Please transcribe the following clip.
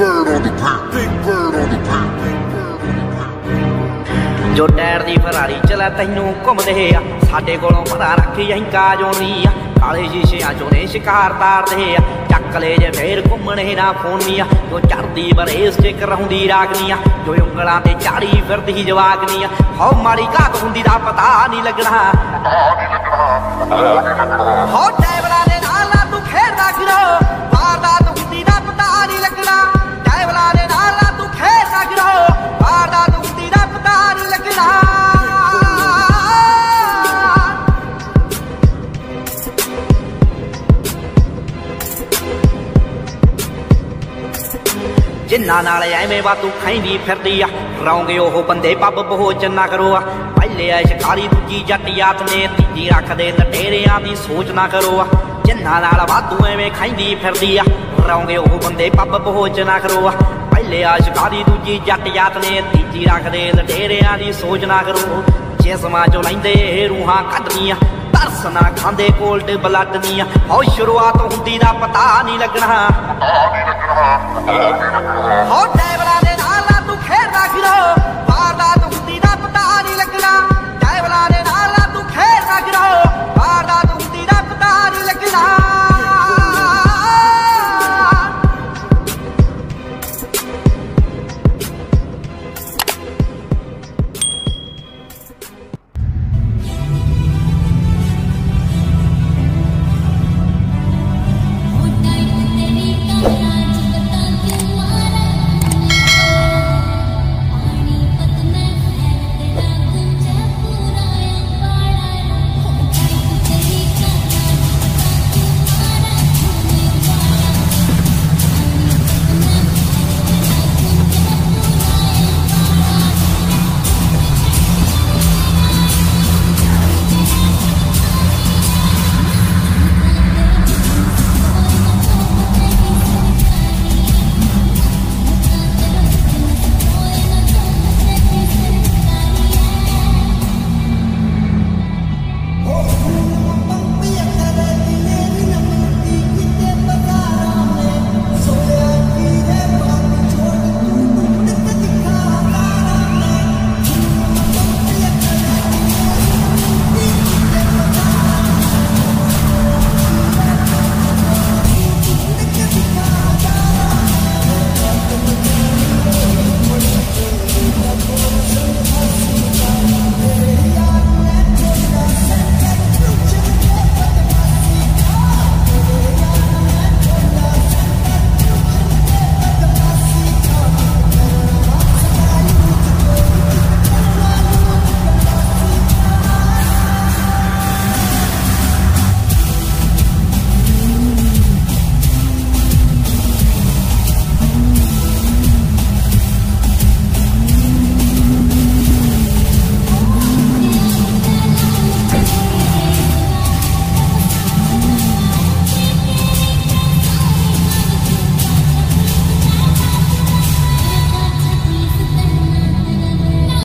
bird on the beat. Big bird on the beat. ਜੋ tyre ਦੀ Ferrari ਚਲਾ ਤੈਨੂੰ ਘੁੰਮਦੇ ਆ ਸਾਡੇ ਕੋਲੋਂ ਪਤਾ ਰੱਖੀ ਅਸੀਂ ਕਾਜੋਨੀ ਆ। ਕਾਲੇ ਸ਼ੀਸ਼ਿਆਂ ਚੋਂ ਨੇ ਸ਼ਿਕਾਰ ਤਾਰਦੇ ਆ ਚੱਕ ਲੈ ਜੇ ਫੇਰ ਘੁੰਮਣੇ ਨਾ ਫੋਨੀ ਆ। ਜੋ ਚੜਦੀ ਬਰੇਸ ਤੇ ਕਰਾਉਂਦੀ ਰਾਗਨੀ ਆ ਜੋ ਉਂਗਲਾਂ ਤੇ ਚਾੜੀ ਫਿਰਦੀ ਜਵਾਗਨੀ ਆ। ਹਉ ਮਾੜੀ ਘਾਤ ਹੁੰਦੀ ਦਾ ਪਤਾ ਨਹੀਂ ਲੱਗਣਾ। ਹੋ ਟਾਇਰਾਂ ਜਿੰਨਾ ਨਾਲ ਐਵੇਂ ਬਾਤੂ ਖਾਈਂਦੀ ਫਿਰਦੀ ਆ। ਰੌਂਗੇ ਉਹ ਬੰਦੇ ਪੱਬ ਬਹੋਚ ਨਾ ਕਰੋ ਆ। ਪਹਿਲੇ ਐ ਸ਼ਿਕਾਰੀ ਦੂਜੀ ਜੱਟ ਯਾਤ ਨੇ, ਤੀਜੀ ਰੱਖਦੇ ਲਟੇਰਿਆਂ ਦੀ ਸੋਚ ਨਾ ਕਰੋ ਆ। ਜਿੰਨਾ ਨਾਲ ਵਾਧੂ ਐਵੇਂ ਖਾਈਂਦੀ ਫਿਰਦੀ ਆ। ਰੌਂਗੇ ਉਹ ਬੰਦੇ ਪੱਬ ਬਹੋਚ ਨਾ ਕਰੋ ਆ। ਪਹਿਲੇ ਆ ਸ਼ਿਕਾਰੀ ਦੂਜੀ ਜੱਟ ਯਾਤ ਨੇ, ਤੀਜੀ ਰੱਖਦੇ ਲਟੇਰਿਆਂ ਦੀ ਸੋਚ ਨਾ ਕਰੋ। ਜਿਸਮਾਂ ਚੋਂ ਲੈਂਦੇ ਰੂਹਾਂ ਕੱਢਦੀਆਂ ਤਰਸ ਨਾ ਖਾਂਦੇ ਕੋਲਡ ਬਲੱਡ ਦੀਆਂ ਹੋ ਸ਼ੁਰੂਆਤ ਹੁੰਦੀ ਦਾ ਪਤਾ ਨਹੀਂ ਲੱਗਣਾ। ਹੋ